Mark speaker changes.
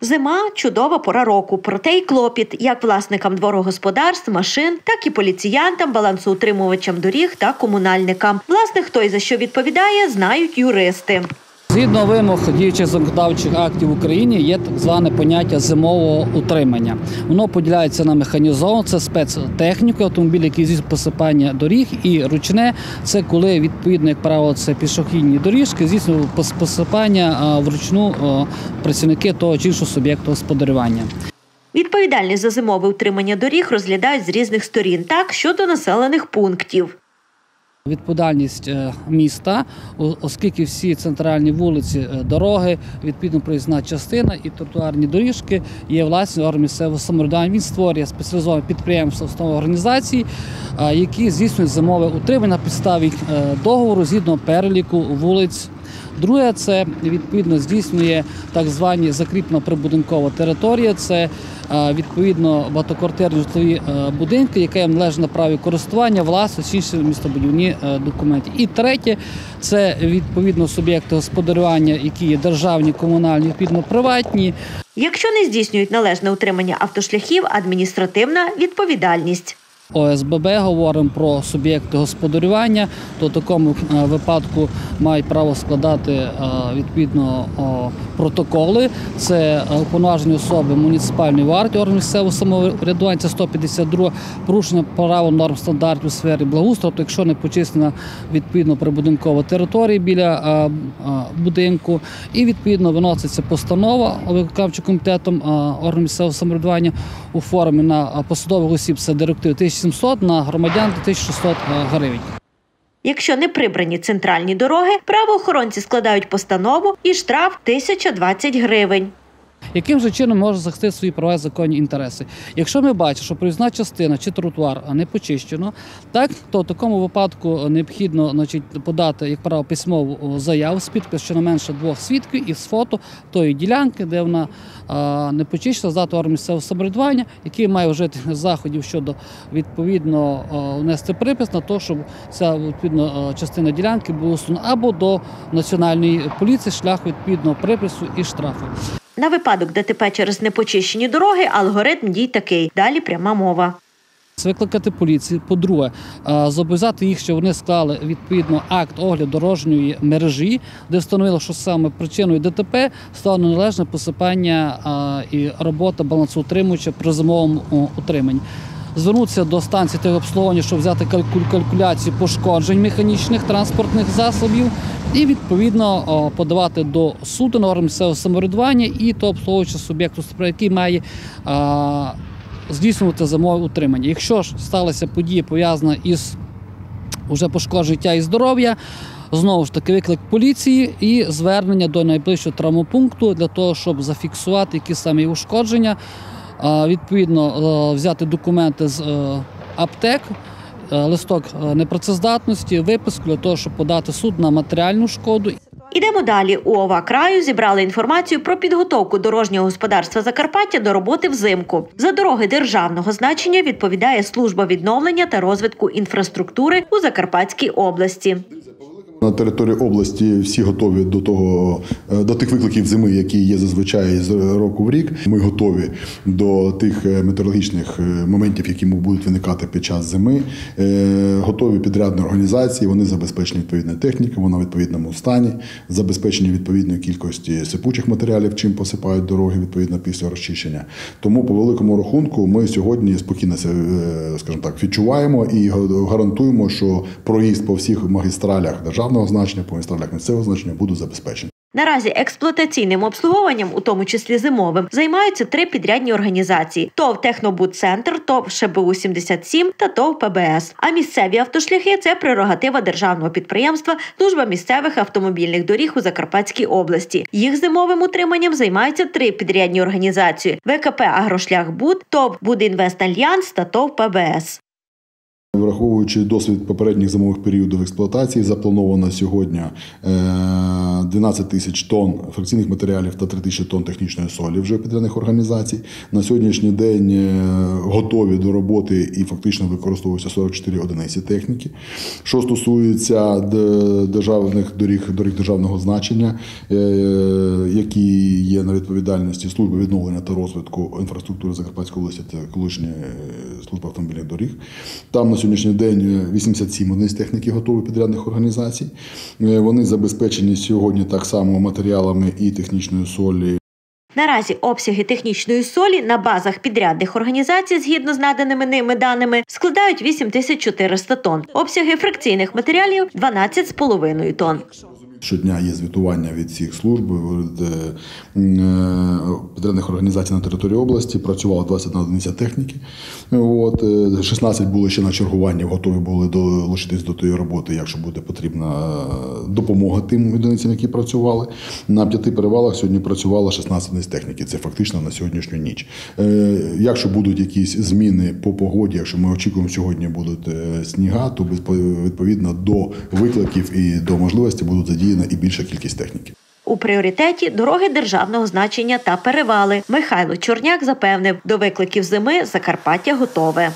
Speaker 1: Зима чудова пора року, проте й клопіт як власникам дворогосподарств, машин, так і поліціянтам, балансоутримувачам доріг та комунальникам. Власне, хто і за що відповідає, знають юристи.
Speaker 2: Згідно вимог діючих законодавчих актів в Україні є так зване поняття зимового утримання. Воно поділяється на механізоване, це спецтехніку, автомобіль, який здійснює посипання доріг, і ручне це коли відповідно, як правило, це пішохідні доріжки, здійснює посипання вручну працівники того чи іншого суб'єкту господарювання.
Speaker 1: Відповідальність за зимове утримання доріг розглядають з різних сторін, так щодо населених пунктів.
Speaker 2: Відповідальність е, міста, оскільки всі центральні вулиці, е, дороги, відповідно проїзна частина і тротуарні доріжки є власністю місцевого самоврядування. Він створює спеціалізовані підприємства, установи організації, які здійснюють зимове утримання на підставі е, договору згідно переліку вулиць. Друге, це відповідно здійснює так звані закріплена прибудинкова територія. Це е, відповідно багатоквартирні житлові е, будинки, яке їм належить на праві користування, власність, інші містобудівні е, документи. І третє, це відповідно суб'єкти господарювання, які є державні, комунальні, відповідно приватні.
Speaker 1: Якщо не здійснюють належне утримання автошляхів, адміністративна відповідальність.
Speaker 2: ОСББ говоримо про суб'єкти господарювання, то в такому е, випадку мають право складати е, відповідно протоколи. Це е, уповноважені особи муніципальної варті, органів місцевого самоврядування, це 152 порушення права норм стандартів у сфері благоустрою, тобто якщо не почислена відповідно прибудинкова територія біля будинку, і відповідно виноситься постанова виконавчим комітетом органів місцевого самоврядування у формі на посадових осіб. Це директив 1700, на громадян 1600 гривень.
Speaker 1: Якщо не прибрані центральні дороги, правоохоронці складають постанову і штраф 1020 гривень.
Speaker 2: Яким же чином може захистити свої права і законні інтереси? Якщо ми бачимо, що проїзна частина чи тротуар не почищено, так то в такому випадку необхідно значить, подати, як правило, письмову заяву з підпис щонайменше двох свідків і з фото тої ділянки, де вона а, не почищена, здати орган місцевого самоврядування, який має вжити заходів щодо відповідно внести припис на те, щоб ця відповідно частина ділянки була усунена або до національної поліції шлях відповідного припису і штрафу.
Speaker 1: На випадок ДТП через непочищені дороги алгоритм дій такий. Далі пряма мова.
Speaker 2: Це викликати поліцію. По-друге, зобов'язати їх, що вони склали відповідно акт огляду дорожньої мережі, де встановило, що саме причиною ДТП стало неналежне посипання і робота балансоутримувача при зимовому утриманні. Звернутися до станції техобслуговування, щоб взяти калькуляцію пошкоджень механічних транспортних засобів, і відповідно подавати до суду на орган місцевого самоврядування і то обслуговуючого суб'єкту, який має здійснювати зимове утримання. Якщо ж сталася подія пов'язана із уже пошкодженням життя і здоров'я, знову ж таки виклик поліції і звернення до найближчого травмопункту для того, щоб зафіксувати які саме є ушкодження, відповідно е, взяти документи з е, аптек. е, Листок непрацездатності, виписку для того, щоб подати суд на матеріальну шкоду
Speaker 1: Ідемо далі. У ОВА краю зібрали інформацію про підготовку дорожнього господарства Закарпаття до роботи взимку. За дороги державного значення відповідає служба відновлення та розвитку інфраструктури у Закарпатській області.
Speaker 3: На території області всі готові до того е, до тих викликів зими, які є зазвичай з року в рік. Ми готові до тих е, метеорологічних е, моментів, які будуть виникати під час зими. Готові підрядні організації. Вони забезпечені відповідною технікою, вона в відповідному стані, забезпечені відповідної кількості сипучих матеріалів, чим посипають дороги відповідно після розчищення. Тому по великому рахунку ми сьогодні спокійно скажімо так, відчуваємо і гарантуємо, що проїзд по всіх магістралях державного значення, по магістралях місцевого значення буде забезпечений.
Speaker 1: Наразі експлуатаційним обслуговуванням, у тому числі зимовим, займаються три підрядні організації: ТОВ Технобудцентр, ТОВ ШБУ 77 та ТОВ ПБС. А місцеві автошляхи це прерогатива державного підприємства Служба місцевих автомобільних доріг у Закарпатській області. Їх зимовим утриманням займаються три підрядні організації: ВКП Агрошлях Буд, ТОВ Будінвестальянс та ТОВ ПБС.
Speaker 3: Враховуючи досвід попередніх зимових періодів експлуатації, заплановано сьогодні е, 12 тисяч тонн фракційних матеріалів та 3 тисячі тонн технічної солі вже підрядних організацій. На сьогоднішній день е, готові до роботи і фактично використовуються 44 одиниці техніки. Що стосується державних доріг, доріг державного значення, е, які є на відповідальності служби відновлення та розвитку інфраструктури Закарпатської області та колишньої е, служби автомобільних доріг. Там сьогоднішній день е, 87 одиниць техніки готові підрядних організацій. Е, Вони забезпечені сьогодні так само матеріалами і технічної солі,
Speaker 1: Наразі обсяги технічної солі на базах підрядних організацій, згідно з наданими ними даними, складають 8400 тонн. Обсяги фракційних матеріалів 12,5 тонн.
Speaker 3: Щодня є звітування від всіх служб від е, е, підрядних організацій на території області. Працювала 21 одиниця техніки. От, е, 16 були ще на чергуванні, готові були долучитись до тієї роботи, якщо буде потрібна е, допомога тим одиницям, які працювали. На п'яти перевалах сьогодні працювало 16 одиниць техніки. Це фактично на сьогоднішню ніч. Е, Якщо будуть якісь зміни по погоді, якщо ми очікуємо, сьогодні будуть е, сніга, то відповідно до викликів і до можливості будуть задіяна і більша кількість техніки.
Speaker 1: У пріоритеті дороги державного значення та перевали. Михайло Чорняк запевнив, до викликів зими Закарпаття готове.